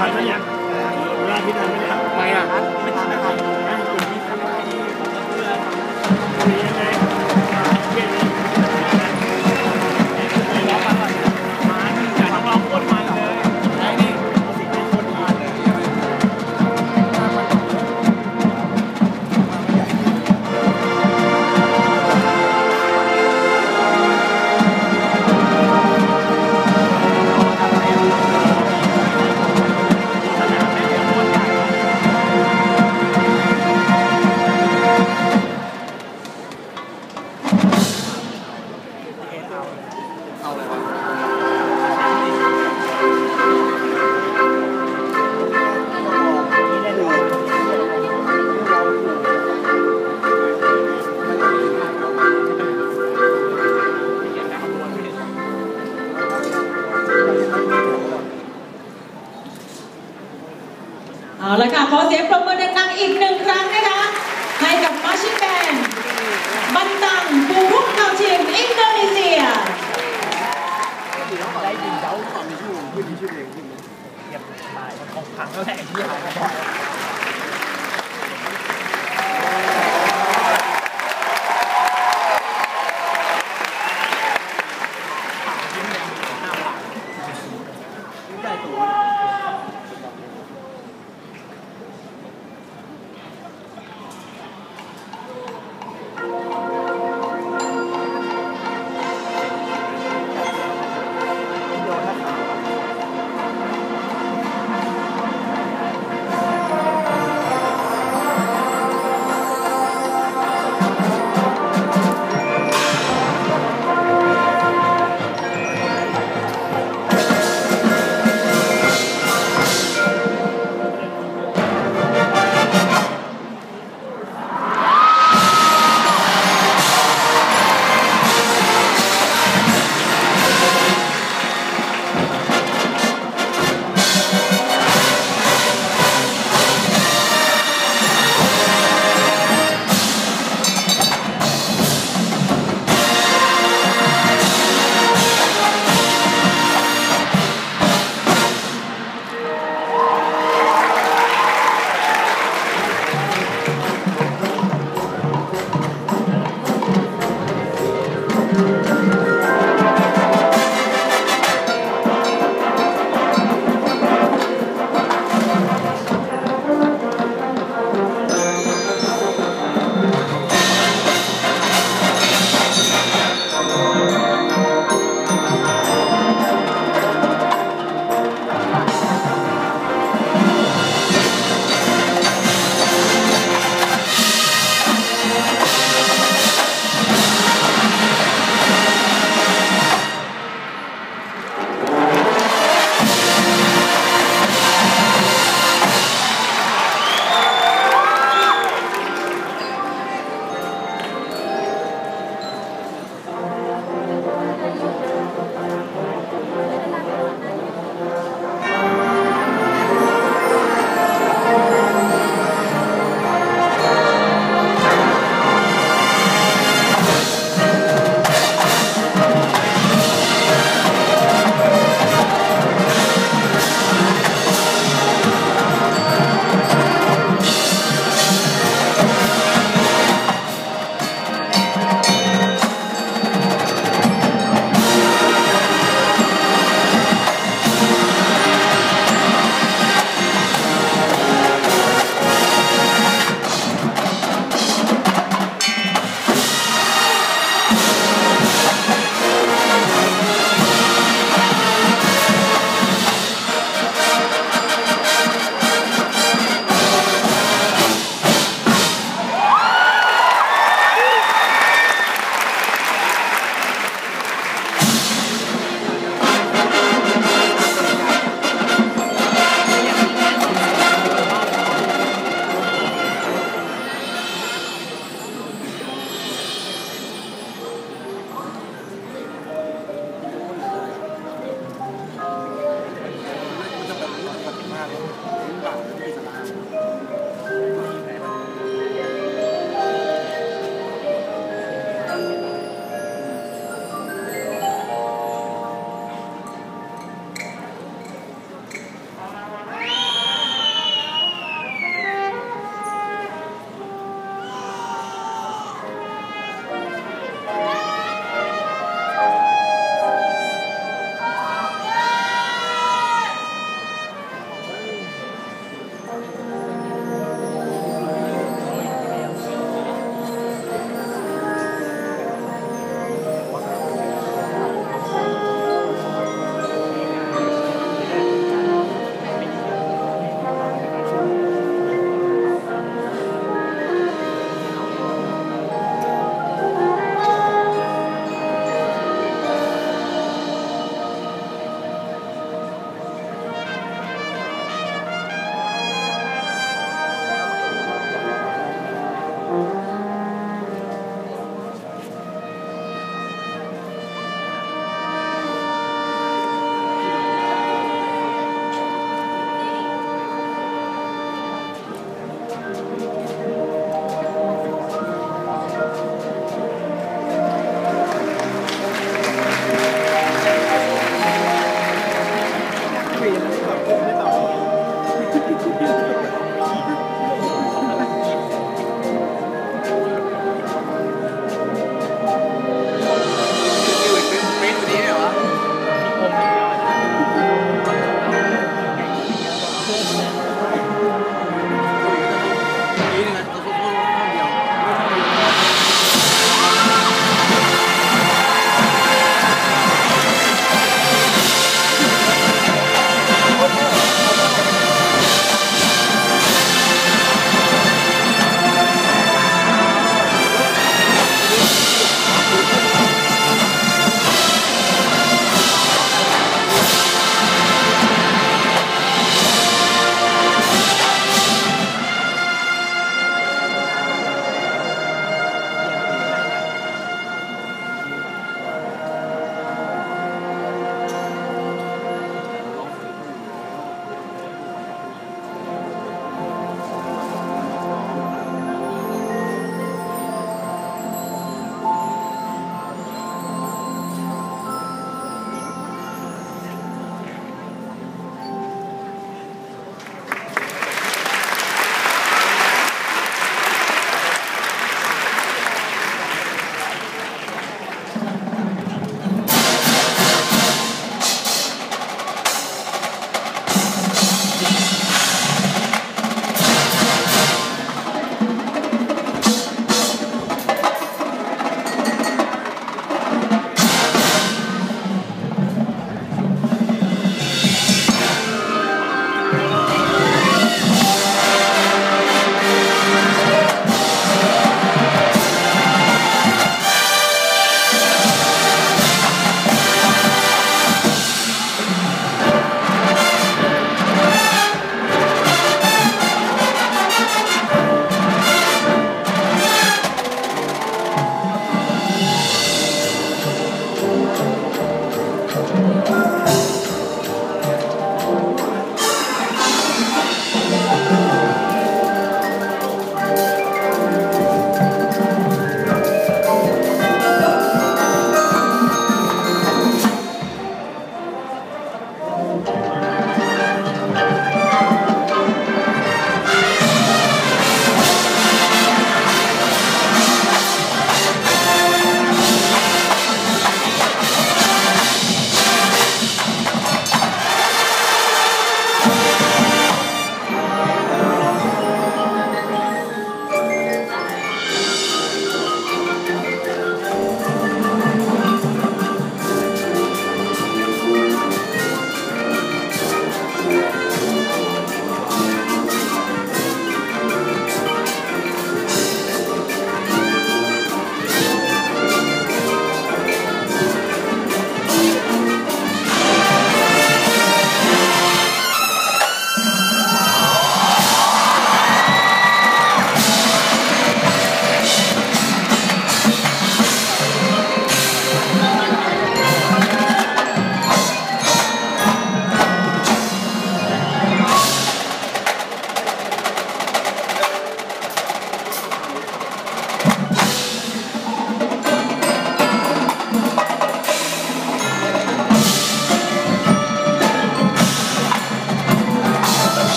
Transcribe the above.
ทันไหมเนี่ยเวลาพี่ทันไไม่อะ